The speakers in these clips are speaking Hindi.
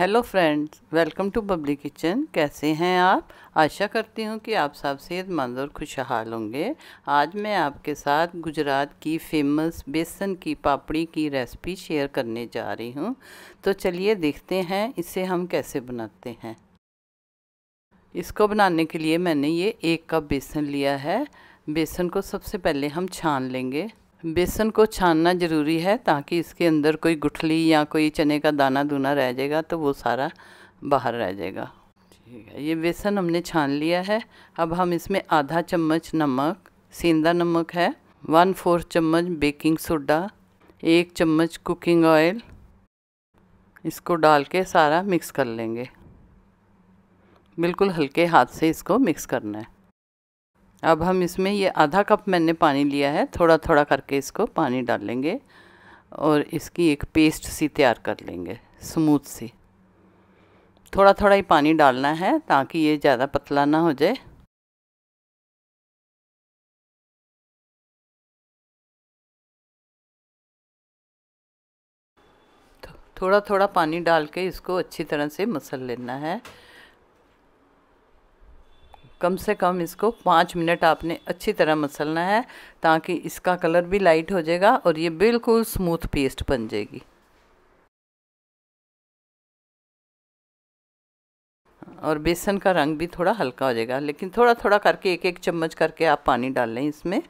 Hello friends, welcome to Bubbly Kitchen. कैसे हैं आप? आशा करती हूँ कि आप सब सेहतमंद और खुशहाल होंगे। आज मैं आपके साथ गुजरात की फ़ेमस बेसन की पापड़ी की रेसिपी शेयर करने जा रही हूँ। तो चलिए देखते हैं, इसे हम कैसे बनाते हैं। इसको बनाने के लिए मैंने ये एक कप बेसन लिया है। बेसन को सबसे पहले हम छान लेंगे। बेसन को छानना ज़रूरी है ताकि इसके अंदर कोई गुठली या कोई चने का दाना दूना रह जाएगा तो वो सारा बाहर रह जाएगा। ठीक है, ये बेसन हमने छान लिया है। अब हम इसमें आधा चम्मच नमक, सेंधा नमक है, वन फोर्थ चम्मच बेकिंग सोडा, एक चम्मच कुकिंग ऑयल, इसको डाल के सारा मिक्स कर लेंगे। बिल्कुल हल्के हाथ से इसको मिक्स करना है। अब हम इसमें ये आधा कप मैंने पानी लिया है थोड़ा थोड़ा करके इसको पानी डालेंगे और इसकी एक पेस्ट सी तैयार कर लेंगे, स्मूथ सी। थोड़ा थोड़ा ही पानी डालना है ताकि ये ज़्यादा पतला ना हो जाए। थोड़ा थोड़ा पानी डाल के इसको अच्छी तरह से मसल लेना है। कम से कम इसको पाँच मिनट आपने अच्छी तरह मसलना है ताकि इसका कलर भी लाइट हो जाएगा और ये बिल्कुल स्मूथ पेस्ट बन जाएगी। और बेसन का रंग भी थोड़ा हल्का हो जाएगा, लेकिन थोड़ा थोड़ा करके एक एक चम्मच करके आप पानी डाल लें इसमें।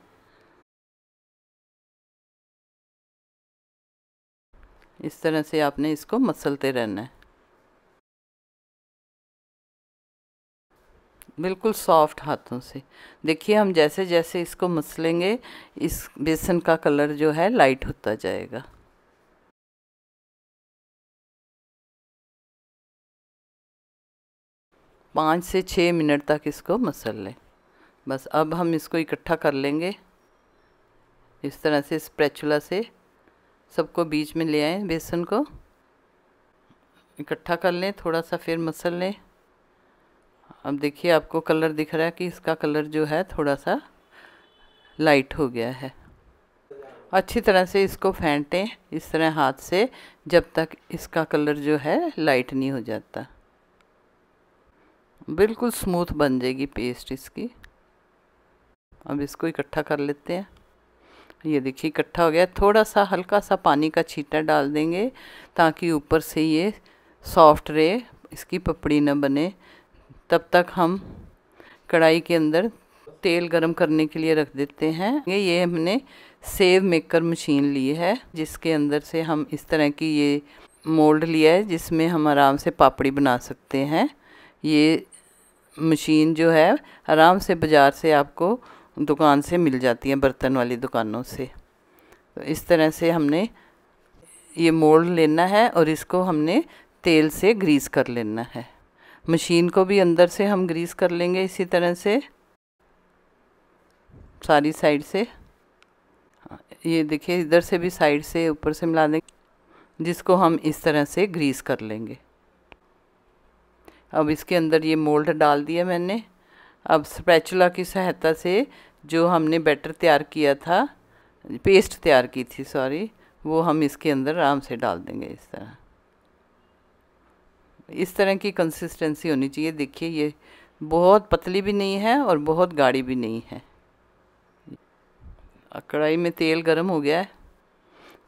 इस तरह से आपने इसको मसलते रहना है। बिल्कुल सॉफ्ट हाथों से। देखिए, हम जैसे जैसे इसको मसलेंगे, इस बेसन का कलर जो है, लाइट होता जाएगा। पाँच से छः मिनट तक इसको मसल लें। बस अब हम इसको इकट्ठा कर लेंगे। इस तरह से स्प्रेचुला से सबको बीच में ले आए बेसन को। इकट्ठा कर लें, थोड़ा सा फिर मसल लें। अब देखिए, आपको कलर दिख रहा है कि इसका कलर जो है थोड़ा सा लाइट हो गया है। अच्छी तरह से इसको फेंटें, इस तरह हाथ से, जब तक इसका कलर जो है लाइट नहीं हो जाता। बिल्कुल स्मूथ बन जाएगी पेस्ट इसकी। अब इसको इकट्ठा कर लेते हैं। ये देखिए, इकट्ठा हो गया। थोड़ा सा हल्का सा पानी का छीटा डाल देंगे, ताकि ऊपर से ये सॉफ्ट रहे, इसकी पपड़ी न बने। तब तक हम कढ़ाई के अंदर तेल गरम करने के लिए रख देते हैं। ये ये हमने सेव मेकर मशीन ली है, जिसके अंदर से हम इस तरह की ये मोल्ड लिया है, जिसमें हम आराम से पापड़ी बना सकते हैं। ये मशीन जो है, आराम से बाज़ार से आपको दुकान से मिल जाती है, बर्तन वाली दुकानों से। तो इस तरह से हमने ये मोल्ड लेना है और इसको हमने तेल से ग्रीस कर लेना है। मशीन को भी अंदर से हम ग्रीस कर लेंगे इसी तरह से। सारी साइड से। ये देखिए, इधर से भी साइड से ऊपर से मिला देंगे, जिसको हम इस तरह से ग्रीस कर लेंगे। अब इसके अंदर ये मोल्ड डाल दिया मैंने। अब स्पैचुला की सहायता से जो हमने बैटर तैयार किया था, पेस्ट तैयार की थी, सॉरी, वो हम इसके अंदर आराम से डाल देंगे इस तरह। इस तरह की कंसिस्टेंसी होनी चाहिए। देखिए, ये बहुत पतली भी नहीं है और बहुत गाढ़ी भी नहीं है। कढ़ाई में तेल गर्म हो गया है।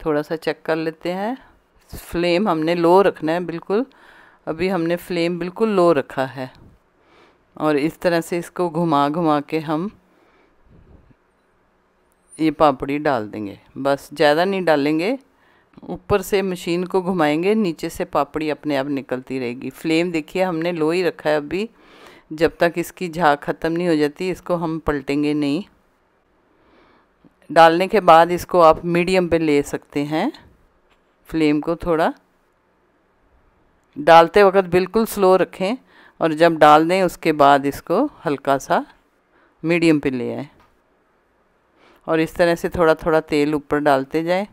थोड़ा सा चेक कर लेते हैं। फ्लेम हमने लो रखना है, बिल्कुल। अभी हमने फ्लेम बिल्कुल लो रखा है। और इस तरह से इसको घुमा घुमा के हम ये पापड़ी डाल देंगे। बस, ज़्यादा नहीं डालेंगे। ऊपर से मशीन को घुमाएँगे, नीचे से पापड़ी अपने आप निकलती रहेगी। फ्लेम देखिए, हमने लो ही रखा है अभी। जब तक इसकी झाग ख़त्म नहीं हो जाती, इसको हम पलटेंगे नहीं। डालने के बाद इसको आप मीडियम पे ले सकते हैं, फ्लेम को थोड़ा। डालते वक्त बिल्कुल स्लो रखें और जब डाल दें, उसके बाद इसको हल्का सा मीडियम पे ले आए। और इस तरह से थोड़ा थोड़ा तेल ऊपर डालते जाएँ।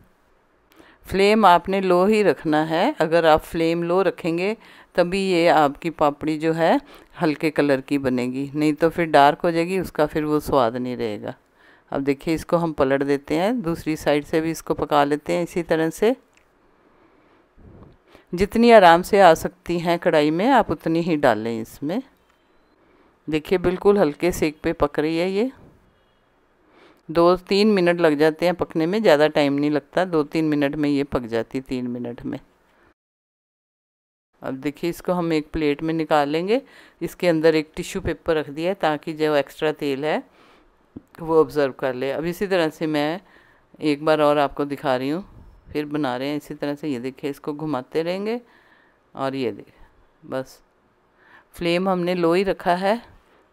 फ्लेम आपने लो ही रखना है। अगर आप फ्लेम लो रखेंगे, तभी ये आपकी पापड़ी जो है, हल्के कलर की बनेगी। नहीं तो फिर डार्क हो जाएगी, उसका फिर वो स्वाद नहीं रहेगा। अब देखिए, इसको हम पलट देते हैं। दूसरी साइड से भी इसको पका लेते हैं इसी तरह से। जितनी आराम से आ सकती हैं कढ़ाई में, आप उतनी ही डालें इसमें। देखिए, बिल्कुल हल्के सेक पे पक रही है ये। दो तीन मिनट लग जाते हैं पकने में, ज़्यादा टाइम नहीं लगता। दो तीन मिनट में ये पक जाती तीन मिनट में। अब देखिए, इसको हम एक प्लेट में निकाल लेंगे इसके अंदर एक टिश्यू पेपर रख दिया है ताकि जो एक्स्ट्रा तेल है, वो ऑब्ज़र्व कर ले। अब इसी तरह से मैं एक बार और आपको दिखा रही हूँ। फिर बना रहे हैं, इसी तरह से। ये देखिए, इसको घुमाते रहेंगे और ये देख, बस। फ्लेम हमने लो ही रखा है।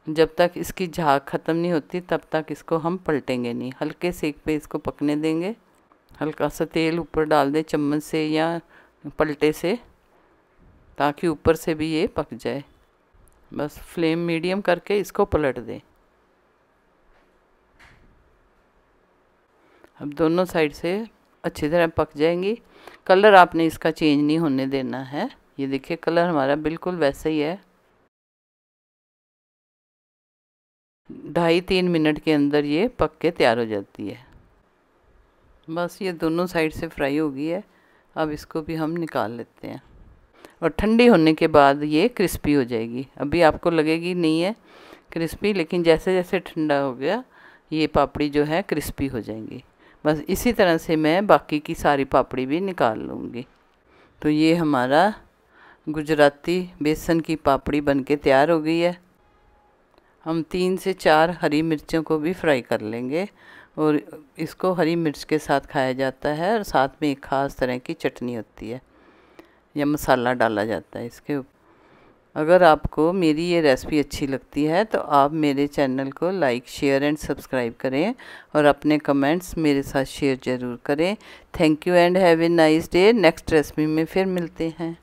जब तक इसकी झाग ख़त्म नहीं होती, तब तक इसको हम पलटेंगे नहीं। हल्के सेक पे इसको पकने देंगे। हल्का सा तेल ऊपर डाल दें चम्मच से या पलटे से, ताकि ऊपर से भी ये पक जाए। बस फ्लेम मीडियम करके इसको पलट दें। अब दोनों साइड से अच्छी तरह पक जाएँगी। कलर आपने इसका चेंज नहीं होने देना है। ये देखिए, कलर हमारा बिल्कुल वैसा ही है। ढाई तीन मिनट के अंदर ये पक के तैयार हो जाती है। बस ये दोनों साइड से फ्राई हो गई है। अब इसको भी हम निकाल लेते हैं। और ठंडी होने के बाद ये क्रिस्पी हो जाएगी। अभी आपको लगेगी नहीं है क्रिस्पी, लेकिन जैसे जैसे ठंडा हो गया, ये पापड़ी जो है क्रिस्पी हो जाएँगी। बस इसी तरह से मैं बाकी की सारी पापड़ी भी निकाल लूँगी। तो ये हमारा गुजराती बेसन की पापड़ी बन के तैयार हो गई है। हम तीन से चार हरी मिर्चों को भी फ्राई कर लेंगे और इसको हरी मिर्च के साथ खाया जाता है और साथ में एक ख़ास तरह की चटनी होती है। या मसाला डाला जाता है इसके ऊपर। अगर आपको मेरी ये रेसिपी अच्छी लगती है तो आप मेरे चैनल को लाइक शेयर एंड सब्सक्राइब करें और अपने कमेंट्स मेरे साथ शेयर ज़रूर करें। Thank you and have a nice day next recipe में फिर मिलते हैं।